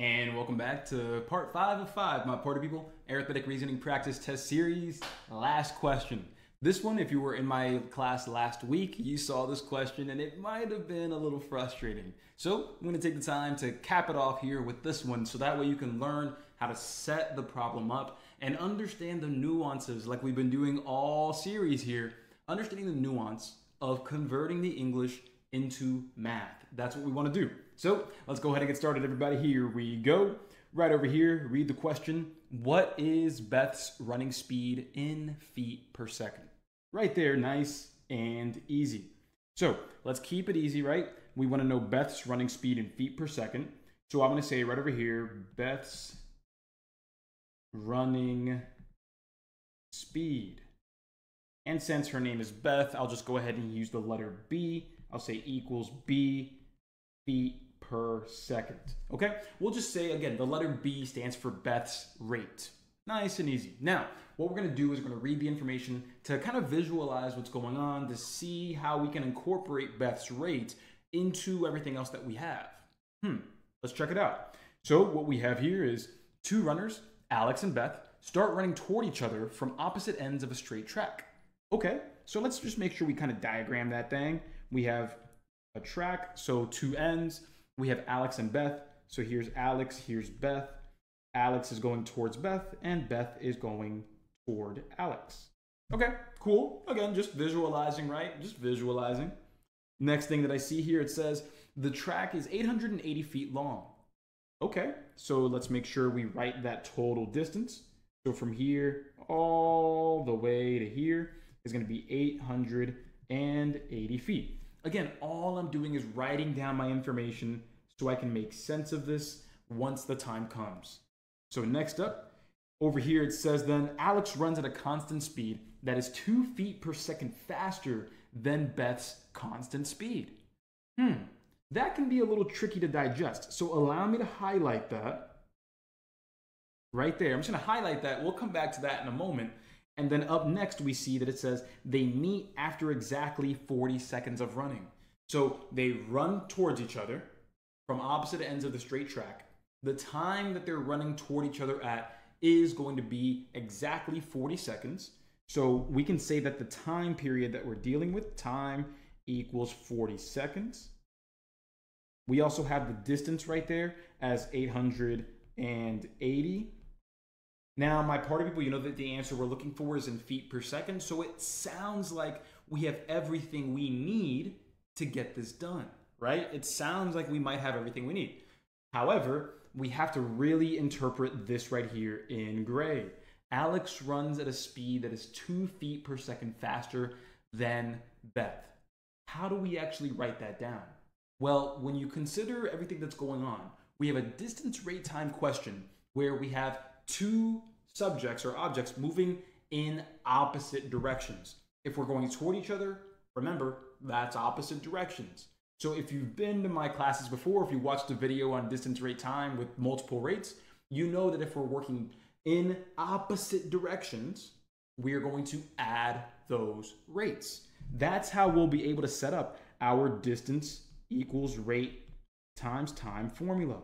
And welcome back to part five of five, my party people, arithmetic reasoning practice test series. Last question. This one, if you were in my class last week, you saw this question and it might have been a little frustrating. So I'm gonna take the time to cap it off here with this one so that way you can learn how to set the problem up and understand the nuances like we've been doing all series here, understanding the nuance of converting the English into math. That's what we wanna do. So let's go ahead and get started, everybody. Here we go. Right over here, read the question. What is Beth's running speed in feet per second? Right there, nice and easy. So let's keep it easy, right? We want to know Beth's running speed in feet per second. So I'm going to say right over here, Beth's running speed. And since her name is Beth, I'll just go ahead and use the letter B. I'll say equals B feet per second. Okay? We'll just say again, the letter B stands for Beth's rate. Nice and easy. Now, what we're going to do is we're going to read the information to kind of visualize what's going on to see how we can incorporate Beth's rate into everything else that we have. Hmm, let's check it out. So, what we have here is two runners, Alex and Beth, start running toward each other from opposite ends of a straight track. Okay, so let's just make sure we kind of diagram that thing. We have a track, so two ends. We have Alex and Beth. So here's Alex, here's Beth. Alex is going towards Beth, and Beth is going toward Alex. Okay, cool. Again, just visualizing, right? Just visualizing. Next thing that I see here, it says the track is 880 feet long. Okay, so let's make sure we write that total distance. So from here all the way to here is going to be 880 feet. Again, all I'm doing is writing down my information so I can make sense of this once the time comes. So next up, over here it says then Alex runs at a constant speed that is two feet per second faster than Beth's constant speed. Hmm, that can be a little tricky to digest. So allow me to highlight that right there. I'm just gonna highlight that. We'll come back to that in a moment. And then up next, we see that it says they meet after exactly 40 seconds of running. So they run towards each other from opposite ends of the straight track the time that they're running toward each other at is going to be exactly 40 seconds. So we can say that the time period that we're dealing with, time equals 40 seconds. We also have the distance right there as 880. Now, my party people, you know that the answer we're looking for is in feet per second. So it sounds like we have everything we need to get this done, right? It sounds like we might have everything we need. However, we have to really interpret this right here in gray. Alex runs at a speed that is two feet per second faster than Beth. How do we actually write that down? Well, when you consider everything that's going on, we have a distance rate time question where we have two subjects or objects moving in opposite directions. If we're going toward each other, remember, that's opposite directions. So if you've been to my classes before, if you watched a video on distance rate time with multiple rates, you know that if we're working in opposite directions, we are going to add those rates. That's how we'll be able to set up our distance equals rate times time formula.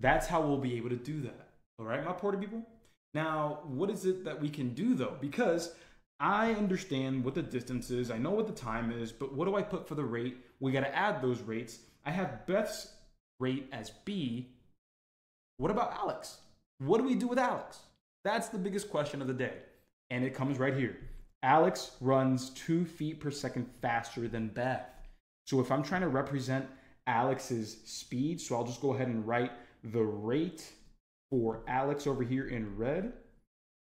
That's how we'll be able to do that. All right, my party people? Now, what is it that we can do though? Because I understand what the distance is, I know what the time is, but what do I put for the rate? We got to add those rates. I have Beth's rate as B. What about Alex? What do we do with Alex? That's the biggest question of the day. And it comes right here. Alex runs two feet per second faster than Beth. So if I'm trying to represent Alex's speed, so I'll just go ahead and write the rate for Alex over here in red.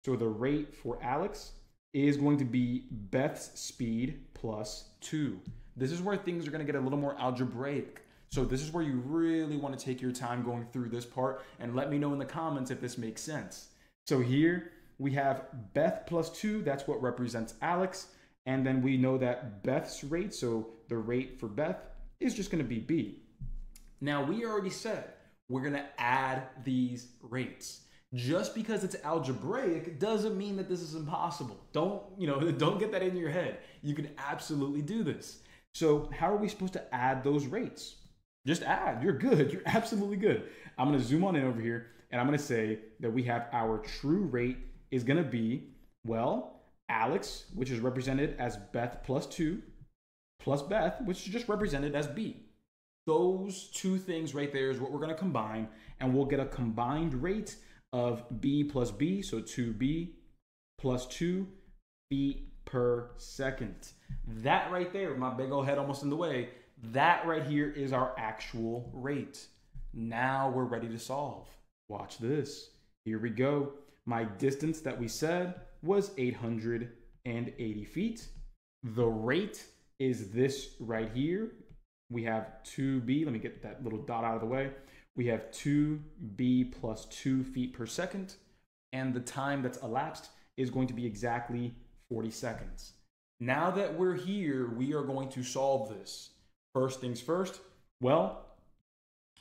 So the rate for Alex is going to be Beth's speed plus 2. This is where things are going to get a little more algebraic. So this is where you really want to take your time going through this part and let me know in the comments if this makes sense. So here we have Beth plus 2, that's what represents Alex. And then we know that Beth's rate, so the rate for Beth, is just going to be B. Now we already said we're going to add these rates just because it's algebraic doesn't mean that this is impossible. Don't, you know, don't get that in your head. You can absolutely do this. So, how are we supposed to add those rates? Just add. You're good. You're absolutely good. I'm to zoom on in over here and I'm to say that we have our true rate is to be, well, Alex, which is represented as Beth plus 2, plus Beth, which is just represented as B. Those two things right there is what we're going to combine, and we'll get a combined rate of B plus B, so 2B plus 2 feet per second. That right there, my big old head almost in the way, that right here is our actual rate. Now we're ready to solve. Watch this. Here we go. My distance that we said was 880 feet. The rate is this right here. We have 2b. Let me get that little dot out of the way. We have 2b plus 2 feet per second. And the time that's elapsed is going to be exactly 40 seconds. Now that we're here, we are going to solve this. First things first, well,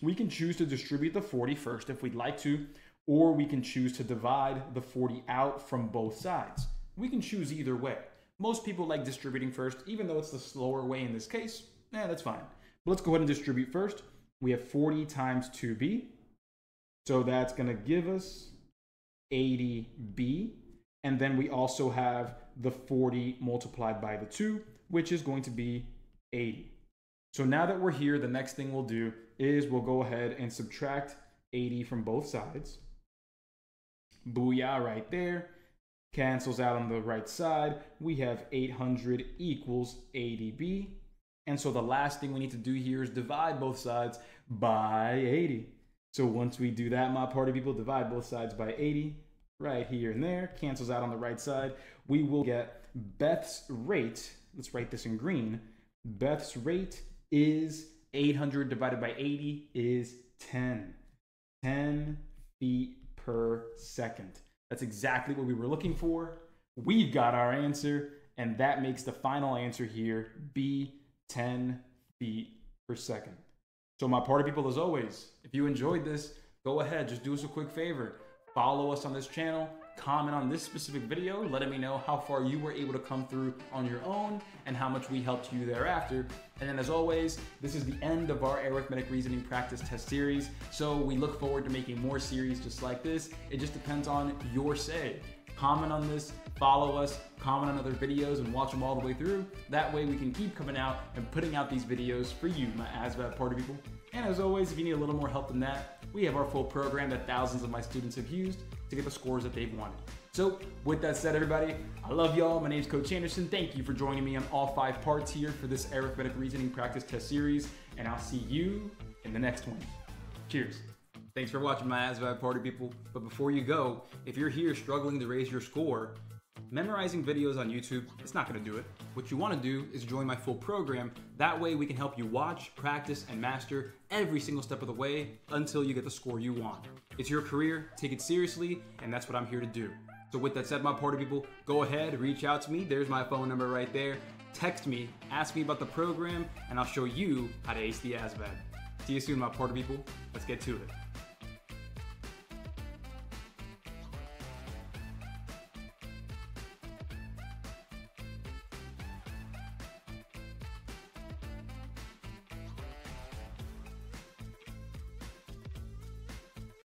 we can choose to distribute the 40 first if we'd like to, or we can choose to divide the 40 out from both sides. We can choose either way. Most people like distributing first, even though it's the slower way in this case. Yeah, that's fine. But let's go ahead and distribute first. We have 40 times 2b. So that's going to give us 80b. And then we also have the 40 multiplied by the 2, which is going to be 80. So now that we're here, the next thing we'll do is we'll go ahead and subtract 80 from both sides. Booyah right there. Cancels out on the right side. We have 800 equals 80b. And so the last thing we need to do here is divide both sides by 80. So once we do that, my party people, divide both sides by 80, right here and there, cancels out on the right side. We will get Beth's rate, let's write this in green. Beth's rate is 800 divided by 80 is 10. 10 feet per second. That's exactly what we were looking for. We've got our answer, and that makes the final answer here be 10 feet per second. So, my party people, as always, if you enjoyed this, go ahead, just do us a quick favor. Follow us on this channel, comment on this specific video, letting me know how far you were able to come through on your own and how much we helped you thereafter. And then as always, this is the end of our arithmetic reasoning practice test series. So we look forward to making more series just like this. It just depends on your say. Comment on this, follow us, comment on other videos, and watch them all the way through. That way we can keep coming out and putting out these videos for you, my ASVAB party people. And as always, if you need a little more help than that, we have our full program that thousands of my students have used to get the scores that they've wanted. So, with that said, everybody, I love y'all. My name is Coach Anderson. Thank you for joining me on all five parts here for this arithmetic reasoning practice test series, and I'll see you in the next one. Cheers. Thanks for watching my ASVAB party people. But before you go, if you're here struggling to raise your score, memorizing videos on YouTube, it's not gonna do it. What you wanna do is join my full program. That way we can help you watch, practice, and master every single step of the way until you get the score you want. It's your career, take it seriously, and that's what I'm here to do. So with that said, my party people, go ahead, reach out to me. There's my phone number right there. Text me, ask me about the program, and I'll show you how to ace the ASVAB. See you soon, my party people. Let's get to it.